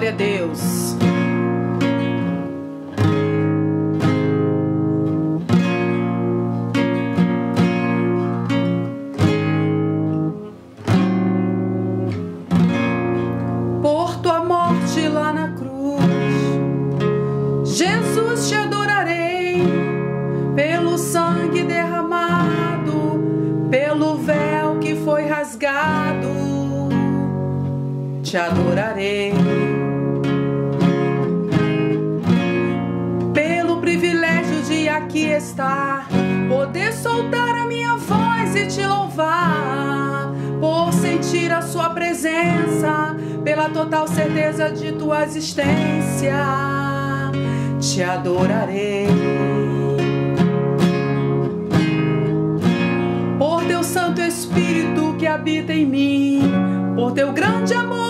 Glória a Deus. aqui estar, poder soltar a minha voz e te louvar, por sentir a sua presença, pela total certeza de tua existência, te adorarei. Por teu Santo Espírito que habita em mim, por teu grande amor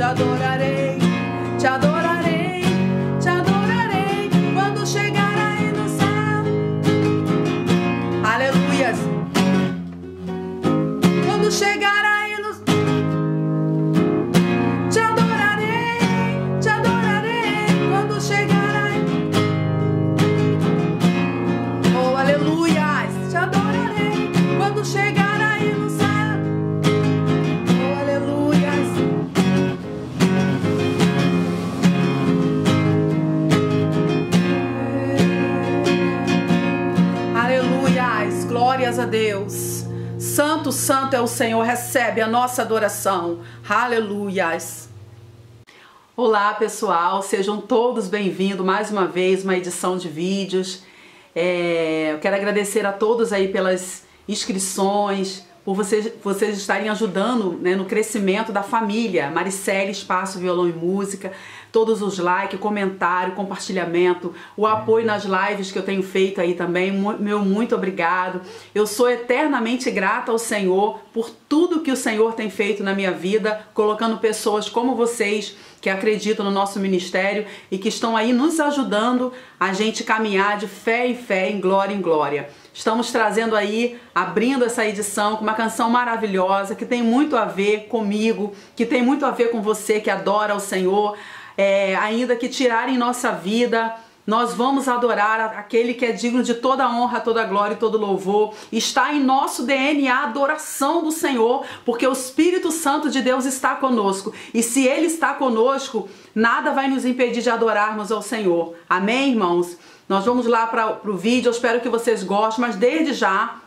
te adorarei, te adorarei. Santo, santo é o Senhor, recebe a nossa adoração. Aleluias. Olá, pessoal, sejam todos bem-vindos mais uma vez, uma edição de vídeos. É, eu quero agradecer a todos aí pelas inscrições, por vocês, vocês estarem ajudando né, no crescimento da família Maricele Espaço Violão e Música todos os likes, comentário, compartilhamento, o apoio nas lives que eu tenho feito aí também. Meu muito obrigado. Eu sou eternamente grata ao Senhor por tudo que o Senhor tem feito na minha vida, colocando pessoas como vocês que acreditam no nosso ministério e que estão aí nos ajudando a gente caminhar de fé em fé, em glória em glória. Estamos trazendo aí, abrindo essa edição com uma canção maravilhosa que tem muito a ver comigo, que tem muito a ver com você que adora o Senhor, é, ainda que tirarem nossa vida nós vamos adorar aquele que é digno de toda honra, toda glória e todo louvor. Está em nosso DNA a adoração do Senhor, porque o Espírito Santo de Deus está conosco. E se ele está conosco, nada vai nos impedir de adorarmos ao Senhor. Amém, irmãos? Nós vamos lá para o vídeo, eu espero que vocês gostem, mas desde já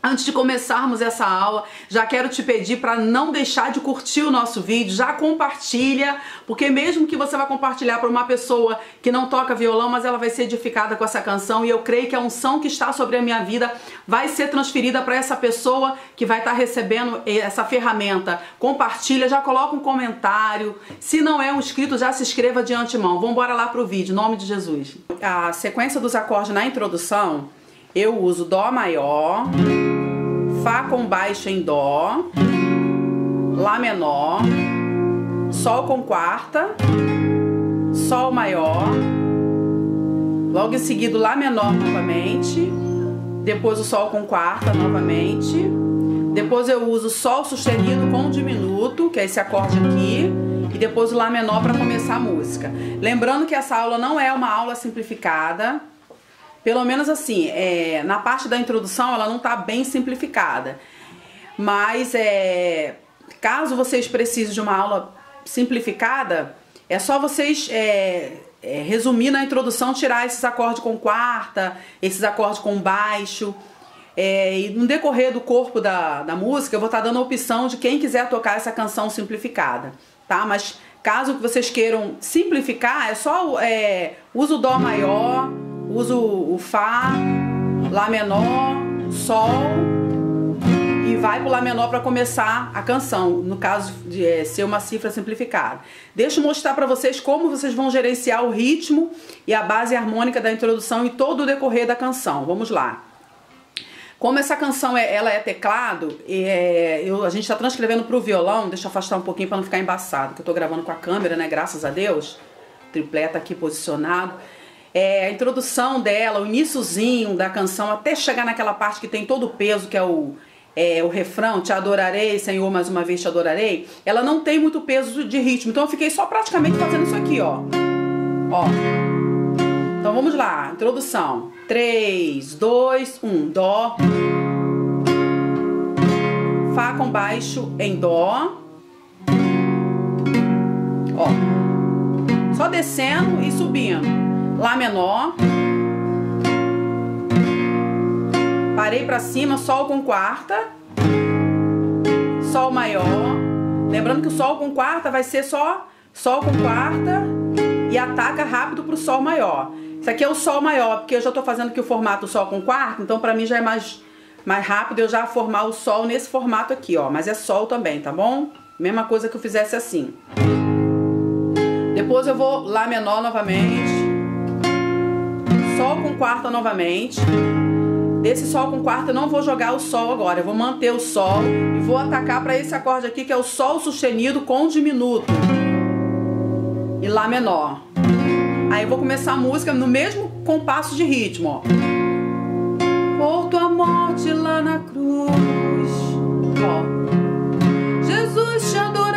Antes de começarmos essa aula, já quero te pedir para não deixar de curtir o nosso vídeo, já compartilha, porque mesmo que você vá compartilhar para uma pessoa que não toca violão, mas ela vai ser edificada com essa canção e eu creio que a unção que está sobre a minha vida vai ser transferida para essa pessoa que vai estar tá recebendo essa ferramenta. Compartilha, já coloca um comentário. Se não é um inscrito, já se inscreva de antemão. Vamos embora lá para o vídeo, em nome de Jesus. A sequência dos acordes na introdução eu uso Dó maior, Fá com baixo em Dó, Lá menor, Sol com quarta, Sol maior, logo em seguida Lá menor novamente, depois o Sol com quarta novamente, depois eu uso Sol sustenido com diminuto, que é esse acorde aqui, e depois o Lá menor para começar a música. Lembrando que essa aula não é uma aula simplificada, pelo menos assim, é, na parte da introdução ela não está bem simplificada. Mas é, caso vocês precisem de uma aula simplificada, é só vocês é, é, resumir na introdução, tirar esses acordes com quarta, esses acordes com baixo. É, e no decorrer do corpo da, da música, eu vou estar tá dando a opção de quem quiser tocar essa canção simplificada, tá? Mas caso vocês queiram simplificar, é só é, usa o Dó maior, uso o Fá, Lá menor, Sol e vai pro Lá menor para começar a canção, no caso de é, ser uma cifra simplificada. Deixa eu mostrar para vocês como vocês vão gerenciar o ritmo e a base harmônica da introdução e todo o decorrer da canção. Vamos lá. Como essa canção é, ela é teclado, é, eu, a gente está transcrevendo para o violão, deixa eu afastar um pouquinho para não ficar embaçado, que eu estou gravando com a câmera, né? Graças a Deus. Tá aqui posicionado é, a introdução dela, o iníciozinho da canção, até chegar naquela parte que tem todo o peso, que é o, é, o refrão, te adorarei, Senhor, mais uma vez te adorarei, ela não tem muito peso de ritmo. Então eu fiquei só praticamente fazendo isso aqui, ó. Ó. Então vamos lá, introdução. 3, 2, 1, Dó. Fá com baixo em Dó. Ó. Só descendo e subindo. Lá menor. Parei para cima, Sol com quarta. Sol maior. Lembrando que o Sol com quarta vai ser só Sol com quarta e ataca rápido pro Sol maior. Isso aqui é o Sol maior, porque eu já tô fazendo aqui o formato Sol com quarta, então para mim já é mais, mais rápido eu já formar o Sol nesse formato aqui, ó. Mas é Sol também, tá bom? Mesma coisa que eu fizesse assim. Depois eu vou Lá menor novamente. Sol com quarta novamente. Desse Sol com quarta eu não vou jogar o Sol agora, eu vou manter o Sol e vou atacar para esse acorde aqui que é o Sol sustenido com diminuto. E Lá menor. Aí eu vou começar a música no mesmo compasso de ritmo, ó. Por tua morte lá na cruz, ó. Jesus te adorarei.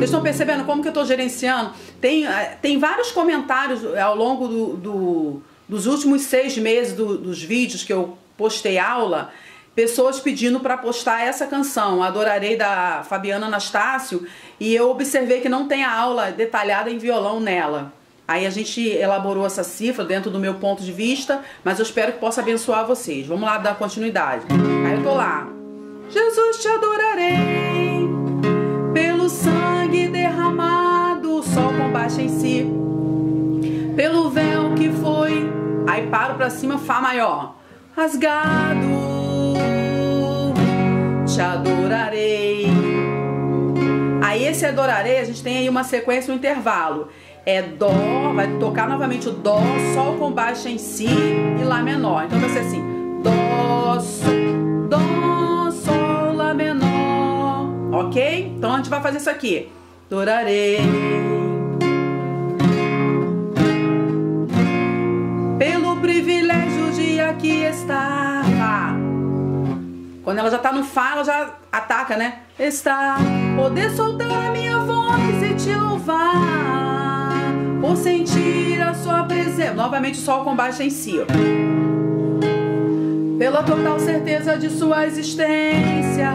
Vocês estão percebendo como que eu estou gerenciando? Tem, eh, tem vários comentários ao longo do, do dos últimos seis meses do, dos vídeos que eu postei aula, pessoas pedindo para postar essa canção, Adorarei da Fabiana Anastácio, e eu observei que não tem a aula detalhada em violão nela. Aí a gente elaborou essa cifra dentro do meu ponto de vista, mas eu espero que possa abençoar vocês. Vamos lá dar continuidade. Aí eu tô lá. Jesus te adorarei baixa em si, pelo véu que foi. Aí paro pra cima, Fá maior. Rasgado, te adorarei. Aí esse adorarei, a gente tem aí uma sequência, um intervalo. É Dó, vai tocar novamente o Dó, Sol com baixo em Si e Lá menor. Então vai ser assim, Dó, Sol, Dó, Sol, Lá menor. Ok? Então a gente vai fazer isso aqui. Adorarei. Aqui estar. Quando ela já tá no Fá, ela já ataca, né? Está. Poder soltar minha voz e te louvar. Por sentir a sua presença. Novamente o sol com baixo em si. Pela total certeza de sua existência.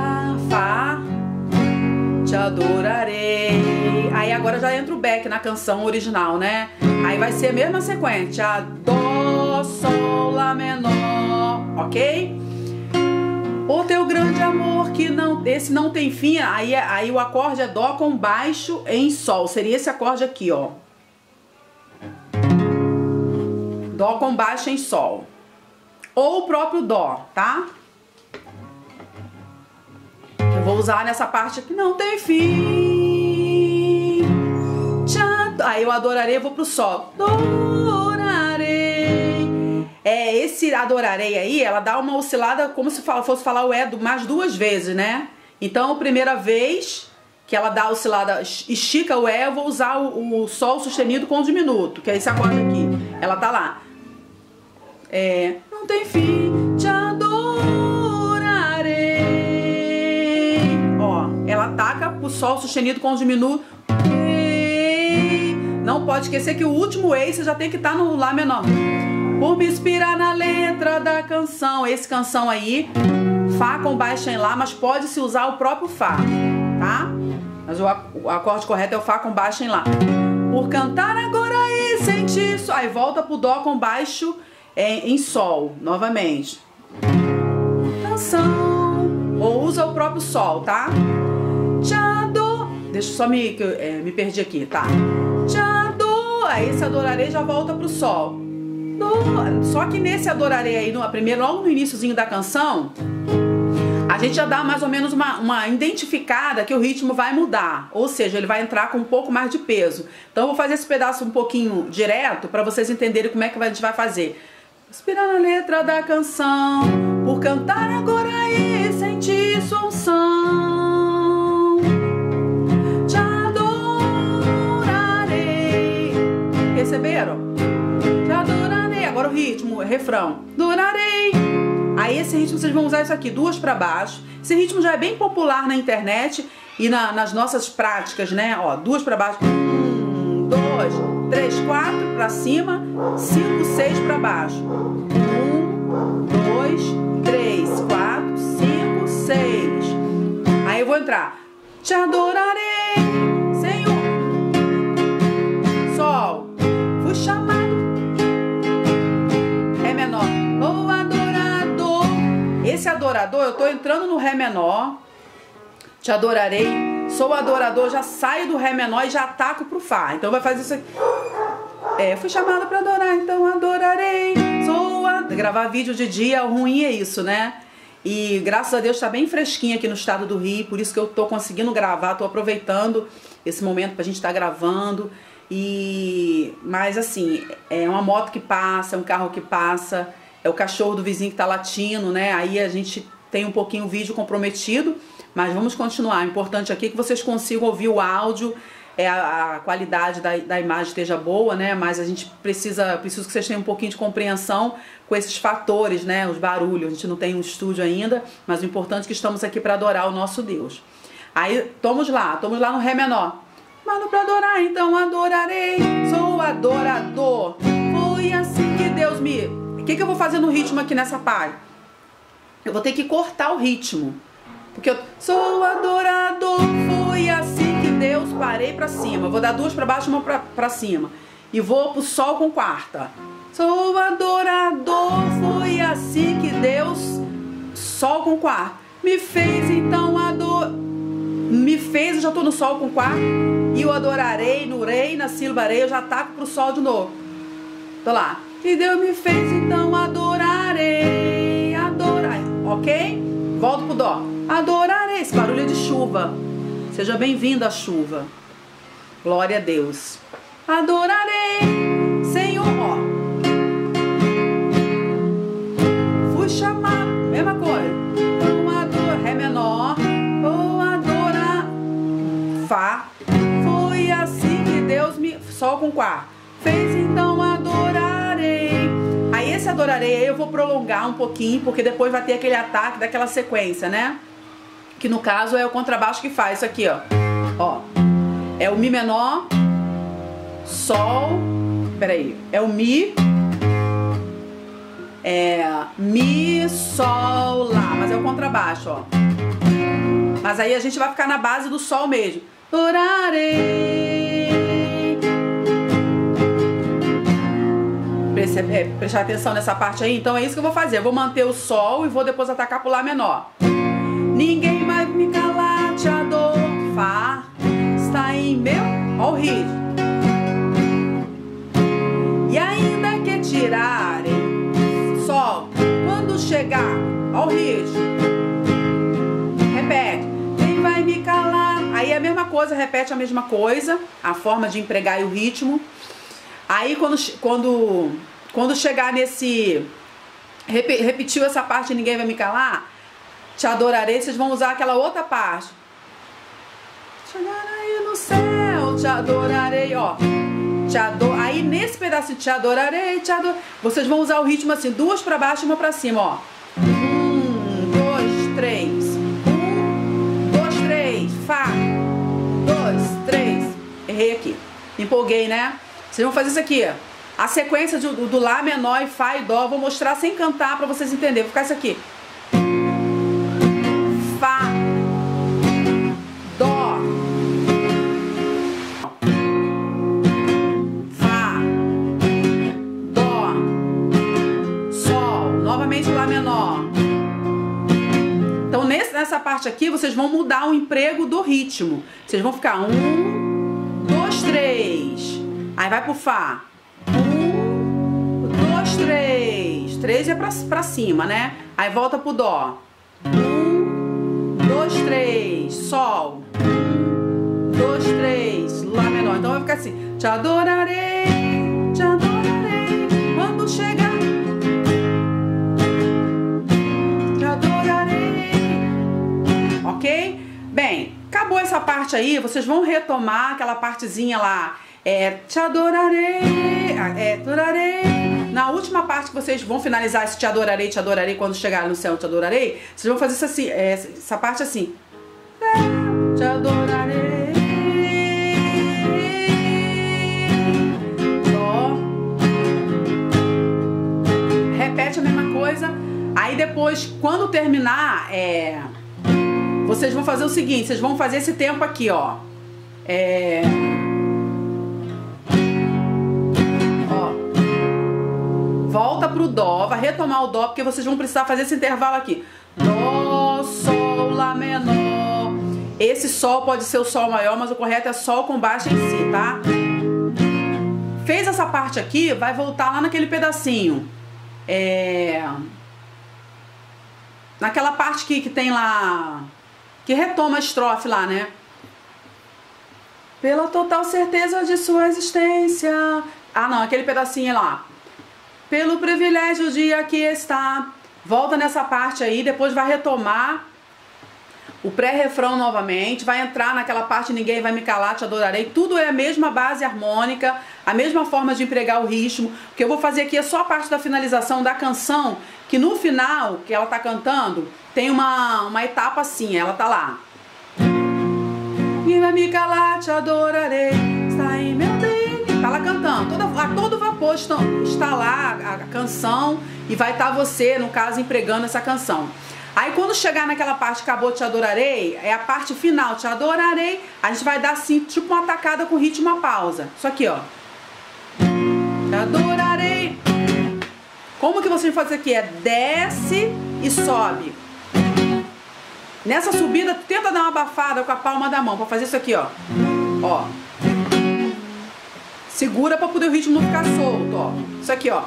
Fá. Te adorarei. Aí agora já entra o back na canção original, né? Aí vai ser a mesma sequência. Dó, Sol, Lá menor. Ok? O teu grande amor que não esse não tem fim, aí, aí o acorde é dó com baixo em sol. Seria esse acorde aqui, ó. Dó com baixo em sol. Ou o próprio dó, tá? Eu vou usar nessa parte aqui não tem fim. Aí eu adorarei, vou pro sol. É, esse adorarei aí, ela dá uma oscilada como se fosse falar o é mais duas vezes, né? Então, primeira vez que ela dá a oscilada, estica o é, eu vou usar o, o sol sustenido com o diminuto, que é esse acorde aqui. Ela tá lá. É, não tem fim, te adorarei. Ó, ela ataca o sol sustenido com o diminuto. Não pode esquecer que o último ei você já tem que estar tá no lá menor. Por me inspirar na letra da canção. Esse canção aí, Fá com baixa em Lá, mas pode se usar o próprio Fá, tá? Mas o, acorde correto é o Fá com baixa em Lá. Por cantar agora e sentir isso. Aí volta pro Dó com baixo em, em Sol, novamente. Canção. Ou usa o próprio Sol, tá? Tchado. Deixa eu só me, é, me perdi aqui, tá? Tchado. Aí esse adorarei já volta pro Sol. Só que nesse Adorarei aí, no, primeiro, logo no iníciozinho da canção, a gente já dá mais ou menos uma, uma identificada que o ritmo vai mudar, ou seja, ele vai entrar com um pouco mais de peso. Então eu vou fazer esse pedaço um pouquinho direto para vocês entenderem como é que a gente vai fazer. Inspirar na letra da canção, por cantar agora e sentir sua unção. Te adorarei. Receberam? Agora o ritmo, refrão. Durarei. Aí esse ritmo vocês vão usar isso aqui, duas para baixo. Esse ritmo já é bem popular na internet e na, nas nossas práticas, né? Ó, duas para baixo. Um, dois, três, quatro para cima, cinco, seis para baixo. Um, dois, três, quatro, cinco, seis. Aí eu vou entrar. Te adorarei, adorador, eu tô entrando no Ré menor, te adorarei, sou adorador, já saio do Ré menor e já ataco pro Fá. Então vai fazer isso aqui. É, fui chamada para adorar, então adorarei. Sou a... Gravar vídeo de dia, ruim é isso, né? E graças a Deus está bem fresquinho aqui no estado do Rio, por isso que eu tô conseguindo gravar, tô aproveitando esse momento pra gente estar tá gravando. E mas assim, é uma moto que passa, é um carro que passa, é o cachorro do vizinho que tá latindo, né? Aí a gente tem um pouquinho o vídeo comprometido, mas vamos continuar. O importante aqui é que vocês consigam ouvir o áudio, é a, a qualidade da, da, imagem esteja boa, né? Mas a gente precisa, preciso que vocês tenham um pouquinho de compreensão com esses fatores, né? Os barulhos. A gente não tem um estúdio ainda, mas o importante é que estamos aqui para adorar o nosso Deus. Aí, tomos lá, tomos lá no Ré menor. Mano, para adorar, então adorarei. Sou adorador. Foi assim que Deus me o que, que eu vou fazer no ritmo aqui nessa parte? Eu vou ter que cortar o ritmo. Porque eu sou adorador, foi assim que Deus parei pra cima. vou dar duas pra baixo, uma pra, pra cima. E vou pro sol com quarta. Sou adorador, foi assim que Deus, sol com quarta. Me fez então ador. Me fez, eu já tô no sol com quarta. E eu adorarei, no rei, na sílaba rei, eu já taco pro sol de novo. Tô lá. E Deus me fez, então adorarei, adorar, ok? Volto pro dó. Adorarei. Esse barulho de chuva. Seja bem-vindo à chuva. Glória a Deus. Adorarei, Senhor. Fui chamado, mesma coisa. Ré menor. Vou adorar. Fá. Foi assim que Deus me. Sol com Quá. Fez então adorarei. Esse adorarei eu vou prolongar um pouquinho, porque depois vai ter aquele ataque daquela sequência, né? Que no caso é o contrabaixo que faz isso aqui, ó. Ó. É o Mi menor, Sol. Peraí. É o Mi. É Mi, Sol, Lá. Mas é o contrabaixo, ó. Mas aí a gente vai ficar na base do Sol mesmo. Orarei. É, prestar atenção nessa parte aí. Então é isso que eu vou fazer. Eu vou manter o Sol e vou depois atacar pro Lá menor. Ninguém vai me calar, te adoro. Fá está em meu. Ó o ritmo. E ainda que tirarem sol quando chegar ao ritmo. Repete. Quem vai me calar? Aí é a mesma coisa, repete a mesma coisa, a forma de empregar o ritmo. Aí quando, quando, quando chegar nesse. Repetiu essa parte ninguém vai me calar? Te adorarei, vocês vão usar aquela outra parte. Chegarei no céu, te adorarei, ó. Te ador... Aí nesse pedacinho, te adorarei, te ador... Vocês vão usar o ritmo assim, duas para baixo e uma para cima, ó. Um, dois, três. Um, dois, três. Fá. Dois, três. Errei aqui. Empolguei, né? Vocês vão fazer isso aqui. A sequência do, do Lá menor e Fá e Dó. Vou mostrar sem cantar para vocês entenderem. Vou ficar isso aqui. Fá. Dó. Fá. Dó. Sol. Novamente Lá menor. Então nesse, nessa parte aqui vocês vão mudar o emprego do ritmo. Vocês vão ficar um, dois, três. Aí vai pro Fá. Três. Três é pra, pra cima, né? Aí volta pro Dó. Um, dois, três. Sol. Um, dois, três. Lá menor. Então vai ficar assim. Te adorarei, te adorarei. Quando chegar. Te adorarei. Ok? Bem, acabou essa parte aí. Vocês vão retomar aquela partezinha lá. É, te adorarei, é, adorarei. Na última parte que vocês vão finalizar esse te adorarei, te adorarei, quando chegar no céu, te adorarei, vocês vão fazer isso assim, é, essa parte assim. É, te adorarei. Repete a mesma coisa. Aí depois, quando terminar, é, vocês vão fazer o seguinte, vocês vão fazer esse tempo aqui, ó. É... pro Dó, vai retomar o Dó, porque vocês vão precisar fazer esse intervalo aqui. Dó, Sol, Lá menor. Esse Sol pode ser o Sol maior, mas o correto é Sol com baixa em si, tá? Fez essa parte aqui, vai voltar lá naquele pedacinho. É... Naquela parte que, que tem lá... Que retoma a estrofe lá, né? Pela total certeza de sua existência. Ah, não, aquele pedacinho lá pelo privilégio de aqui estar. Volta nessa parte aí, depois vai retomar o pré-refrão novamente, vai entrar naquela parte ninguém vai me calar, te adorarei. Tudo é a mesma base harmônica, a mesma forma de empregar o ritmo. O que eu vou fazer aqui é só a parte da finalização da canção, que no final, que ela tá cantando, tem uma, uma etapa assim, ela tá lá. Ninguém vai me calar, te adorarei, está em meu Deus tá lá cantando. Toda, a todo vapor está, lá a, a canção e vai estar tá você, no caso, empregando essa canção. Aí quando chegar naquela parte acabou te adorarei, é a parte final, te adorarei, a gente vai dar assim, tipo uma tacada com ritmo uma pausa. Isso aqui, ó. Te adorarei. Como que você faz isso aqui? É desce e sobe. Nessa subida, tenta dar uma abafada com a palma da mão para fazer isso aqui, ó. Ó. Segura para poder o ritmo não ficar solto, ó. Isso aqui, ó.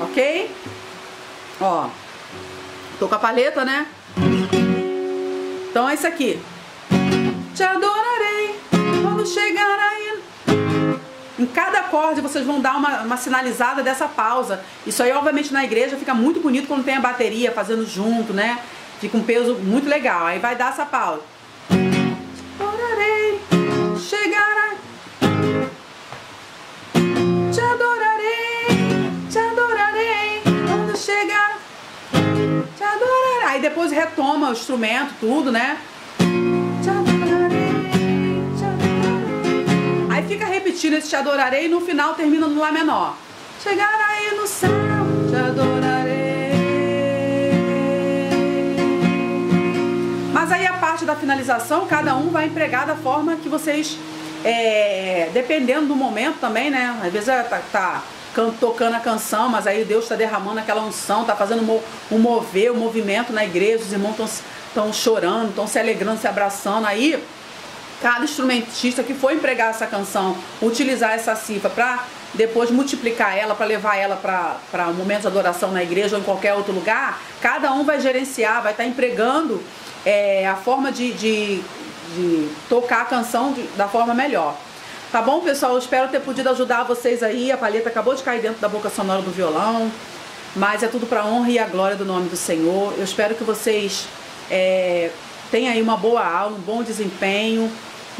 ok? Ó, tô com a paleta, né? Então é isso aqui. Te adorarei quando chegar aí. Em cada acorde vocês vão dar uma, uma sinalizada dessa pausa. Isso aí, obviamente, na igreja fica muito bonito quando tem a bateria fazendo junto, né? Fica um peso muito legal. Aí vai dar essa pausa. Te adorarei, chegar depois retoma o instrumento, tudo, né? fica repetindo esse te adorarei e no final termina no Lá menor. Chegar aí no céu, te adorarei. Mas aí a parte da finalização, cada um vai empregar da forma que vocês, é, dependendo do momento também, né? Às vezes é, tá, tá tocando a canção, mas aí Deus está derramando aquela unção, está fazendo um mover, um movimento na igreja, os irmãos estão chorando, estão se alegrando, se abraçando. Aí cada instrumentista que for empregar essa canção, utilizar essa cifra para depois multiplicar ela, para levar ela para um momento de adoração na igreja ou em qualquer outro lugar, cada um vai gerenciar, vai estar tá empregando é, a forma de, de, de, tocar a canção de, da forma melhor. Tá bom, pessoal? Eu espero ter podido ajudar vocês aí. A palheta acabou de cair dentro da boca sonora do violão, mas é tudo para honra e a glória do nome do Senhor. Eu espero que vocês é, tenham aí uma boa aula, um bom desempenho.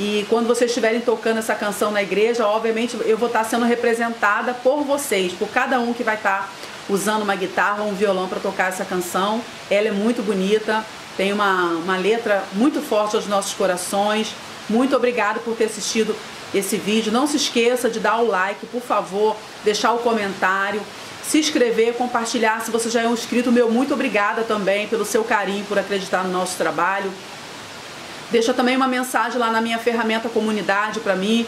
E quando vocês estiverem tocando essa canção na igreja, obviamente eu vou estar sendo representada por vocês, por cada um que vai estar usando uma guitarra ou um violão para tocar essa canção. Ela é muito bonita, tem uma, uma letra muito forte aos nossos corações. Muito obrigado por ter assistido esse vídeo. Não se esqueça de dar o like, por favor, deixar o comentário, se inscrever, compartilhar. Se você já é um inscrito meu, muito obrigada também pelo seu carinho, por acreditar no nosso trabalho. Deixa também uma mensagem lá na minha ferramenta comunidade para mim.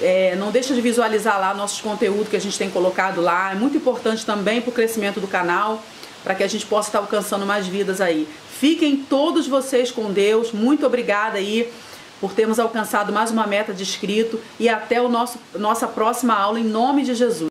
É, não deixa de visualizar lá nossos conteúdos que a gente tem colocado lá. É muito importante também para o crescimento do canal, para que a gente possa estar alcançando mais vidas aí. Fiquem todos vocês com Deus. Muito obrigada aí por termos alcançado mais uma meta de inscrito e até o nosso nossa próxima aula em nome de Jesus.